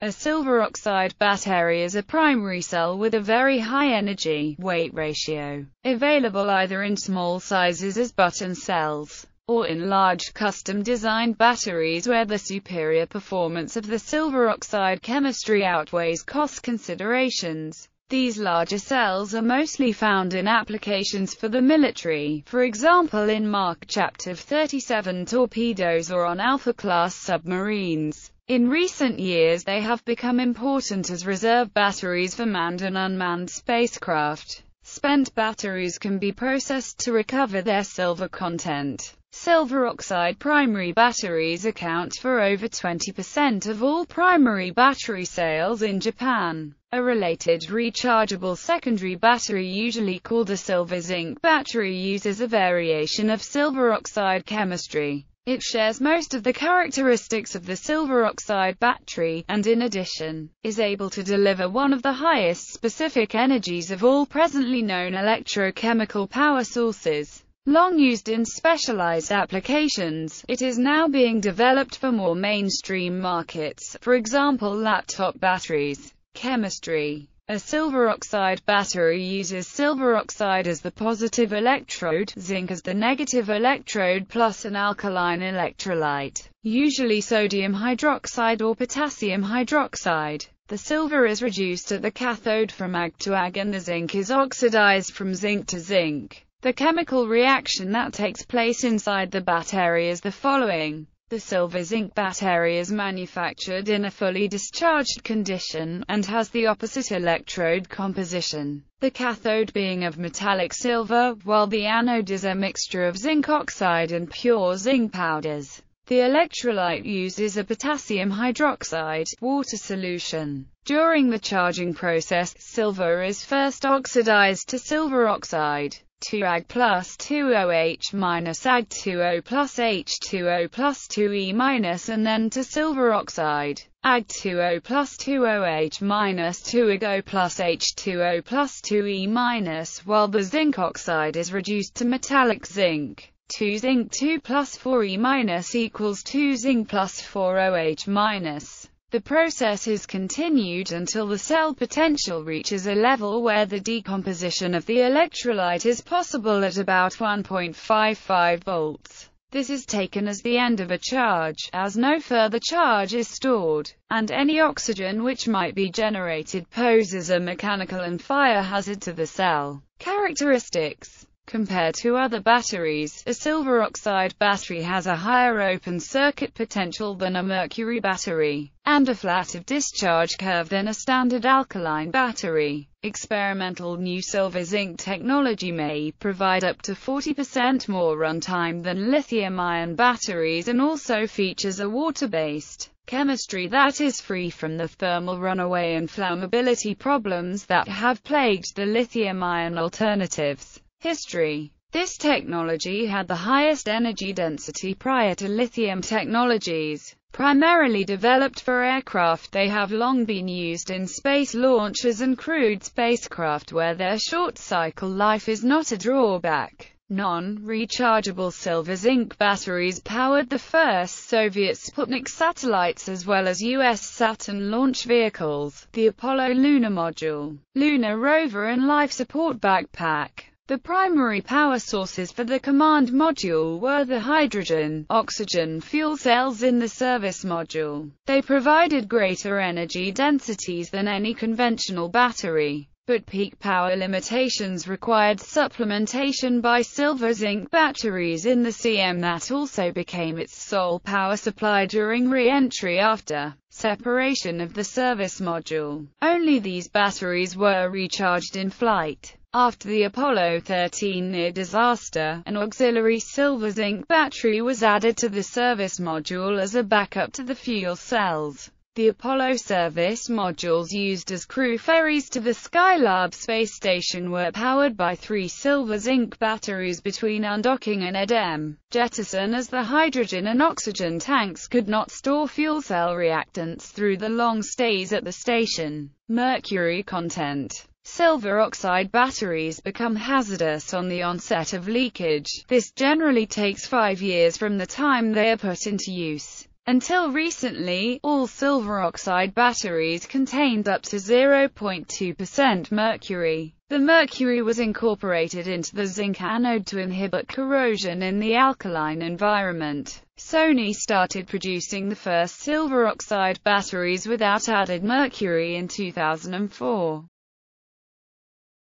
A silver oxide battery is a primary cell with a very high energy-weight ratio, available either in small sizes as button cells, or in large custom-designed batteries where the superior performance of the silver oxide chemistry outweighs cost considerations. These larger cells are mostly found in applications for the military, for example in Mark Chapter 37 torpedoes or on Alfa-class submarines. In recent years they have become important as reserve batteries for manned and unmanned spacecraft. Spent batteries can be processed to recover their silver content. Silver oxide primary batteries account for over 20% of all primary battery sales in Japan. A related rechargeable secondary battery usually called a silver-zinc battery uses a variation of silver oxide chemistry. It shares most of the characteristics of the silver oxide battery, and in addition, is able to deliver one of the highest specific energies of all presently known electrochemical power sources. Long used in specialized applications, it is now being developed for more mainstream markets, for example laptop batteries. Chemistry a silver oxide battery uses silver oxide as the positive electrode, zinc as the negative electrode plus an alkaline electrolyte, usually sodium hydroxide or potassium hydroxide. The silver is reduced at the cathode from Ag to Ag and the zinc is oxidized from zinc to zinc. The chemical reaction that takes place inside the battery is the following. The silver-zinc battery is manufactured in a fully discharged condition, and has the opposite electrode composition, the cathode being of metallic silver, while the anode is a mixture of zinc oxide and pure zinc powders. The electrolyte uses a potassium hydroxide water solution. During the charging process, silver is first oxidized to silver oxide. 2 Ag plus 2OH minus Ag 2O plus H2O plus 2E minus and then to silver oxide. Ag 2O plus 2OH minus 2AgO plus H2O plus 2E minus, while the zinc oxide is reduced to metallic zinc. 2 zinc 2 plus 4E minus equals 2 zinc plus 4OH minus. The process is continued until the cell potential reaches a level where the decomposition of the electrolyte is possible at about 1.55 volts. This is taken as the end of a charge, as no further charge is stored, and any oxygen which might be generated poses a mechanical and fire hazard to the cell. Characteristics Compared to other batteries, a silver oxide battery has a higher open circuit potential than a mercury battery, and a flatter discharge curve than a standard alkaline battery. Experimental new silver-zinc technology may provide up to 40% more runtime than lithium-ion batteries and also features a water-based chemistry that is free from the thermal runaway and flammability problems that have plagued the lithium-ion alternatives. History This technology had the highest energy density prior to lithium technologies. Primarily developed for aircraft they have long been used in space launches and crewed spacecraft where their short cycle life is not a drawback. Non-rechargeable silver-zinc batteries powered the first Soviet Sputnik satellites as well as U.S. Saturn launch vehicles, the Apollo lunar module, lunar rover and life support backpack. The primary power sources for the command module were the hydrogen, oxygen fuel cells in the service module. They provided greater energy densities than any conventional battery, but peak power limitations required supplementation by silver-zinc batteries in the CM that also became its sole power supply during re-entry after separation of the service module. Only these batteries were recharged in flight. After the Apollo 13 near disaster, an auxiliary silver-zinc battery was added to the service module as a backup to the fuel cells. The Apollo service modules used as crew ferries to the Skylab space station were powered by three silver-zinc batteries between undocking and EDM jettison as the hydrogen and oxygen tanks could not store fuel cell reactants through the long stays at the station. Mercury content Silver oxide batteries become hazardous on the onset of leakage. This generally takes five years from the time they are put into use. Until recently, all silver oxide batteries contained up to 0.2% mercury. The mercury was incorporated into the zinc anode to inhibit corrosion in the alkaline environment. Sony started producing the first silver oxide batteries without added mercury in 2004.